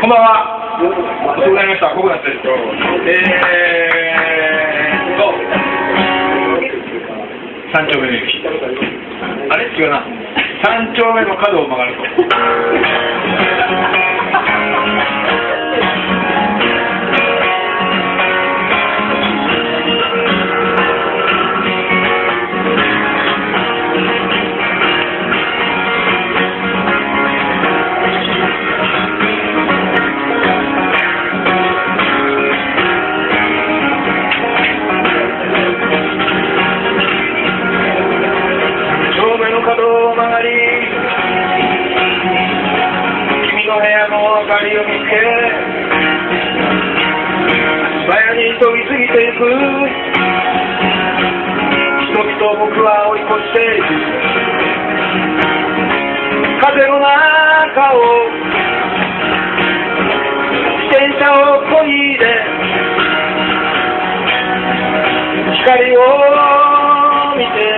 こんばんは。遅くなりました。ここなんですよ。えーと、三丁目の駅。あれ？違うな。三丁目の角を曲がると。りを見つけ早に飛び過ぎていく。人々僕は追い越していく。風の中を自転車をこいで光を見て。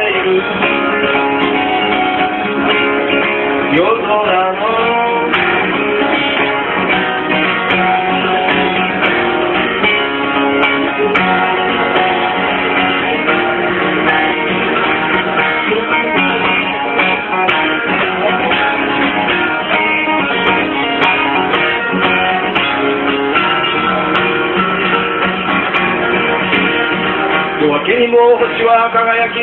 にも星は輝き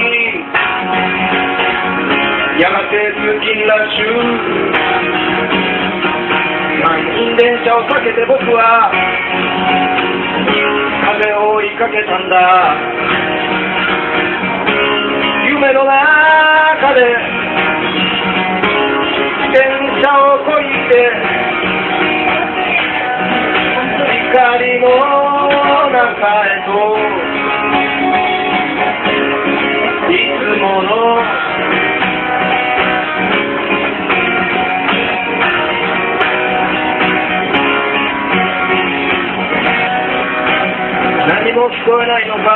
やがて通勤ラッシュ満員電車を避けて僕は風を追いかけたんだ。夢の中で自転車をこいて光の中へと聞こえないのか？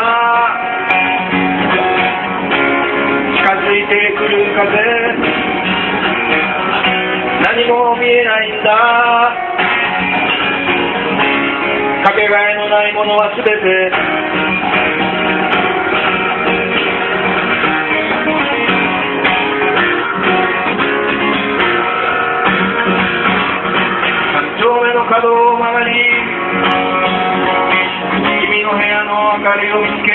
近づいてくる風？何も見えないんだ？かけがえのないものはすべて。三丁目の角を曲がりかりを見つけ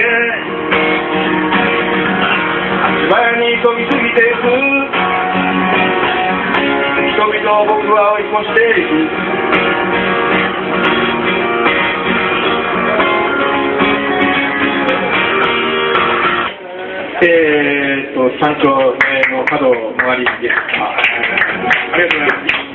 素早に飛び過ぎていく人々を僕は追い越していくえーっと、山頂の角を曲がりです。ありがとうございます。